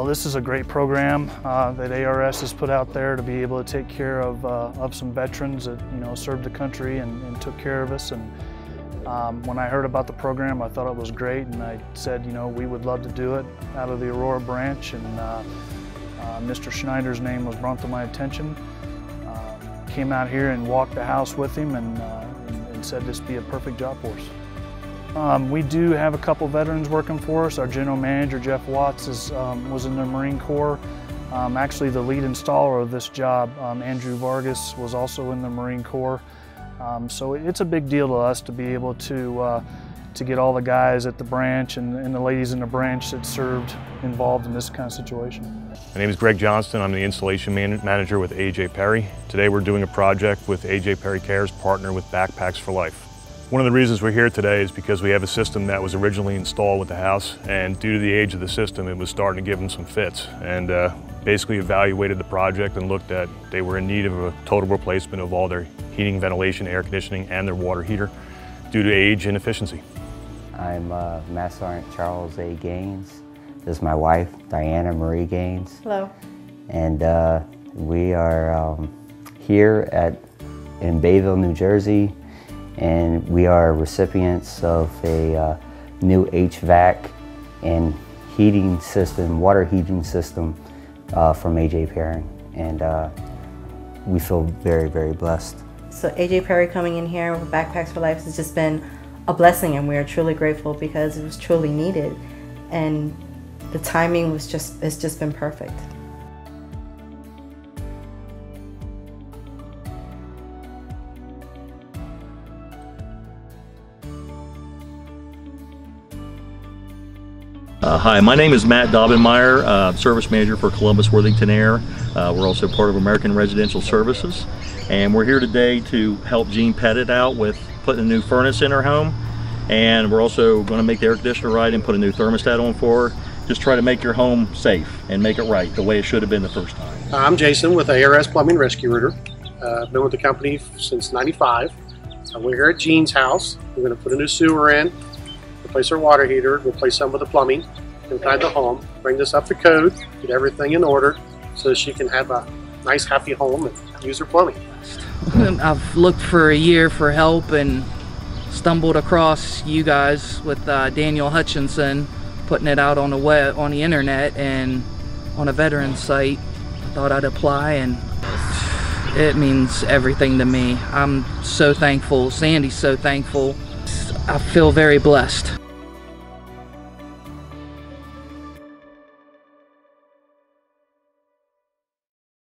Well, this is a great program uh, that ARS has put out there to be able to take care of, uh, of some veterans that you know served the country and, and took care of us. And um, when I heard about the program, I thought it was great, and I said, you know, we would love to do it out of the Aurora branch. And uh, uh Mr. Schneider's name was brought to my attention. Uh, came out here and walked the house with him, and, uh, and, and said this would be a perfect job for us. Um, we do have a couple veterans working for us. Our general manager, Jeff Watts, is, um, was in the Marine Corps. Um, actually, the lead installer of this job, um, Andrew Vargas, was also in the Marine Corps. Um, so it's a big deal to us to be able to, uh, to get all the guys at the branch and, and, the ladies in the branch that served involved in this kind of situation. My name is Greg Johnston. I'm the installation man manager with AJ Perry. Today we're doing a project with AJ Perry Cares, partner with Backpacks for Life. One of the reasons we're here today is because we have a system that was originally installed with the house and due to the age of the system it was starting to give them some fits and uh, basically evaluated the project and looked at they were in need of a total replacement of all their heating, ventilation, air conditioning and their water heater due to age and efficiency. I'm uh, Master Sergeant Charles A. Gaines. This is my wife, Diana Marie Gaines. Hello. And uh, we are um, here at in Bayville, New Jersey and we are recipients of a uh, new HVAC and heating system, water heating system uh, from AJ Perry. And uh, we feel very, very blessed. So AJ Perry coming in here with Backpacks for Life has just been a blessing and we are truly grateful because it was truly needed. And the timing was just, it's just been perfect. Uh, hi, my name is Matt Daubenmeier, uh, Service Manager for Columbus Worthington Air. Uh, we're also part of American Residential Services. And we're here today to help Jean Pettit out with putting a new furnace in her home. And we're also going to make the air conditioner right and put a new thermostat on for her. Just try to make your home safe and make it right the way it should have been the first time. I'm Jason with ARS Plumbing Rescue Rooter. Uh, I've been with the company since 95. Uh, we're here at Jean's house. We're going to put a new sewer in, replace our water heater, replace some of the plumbing inside the home, bring this up to code, get everything in order so she can have a nice, happy home and use her plumbing. I've looked for a year for help and stumbled across you guys with uh, Daniel Hutchinson putting it out on the web on the internet and on a veteran site. I Thought I'd apply and it means everything to me. I'm so thankful. Sandy's so thankful. I feel very blessed.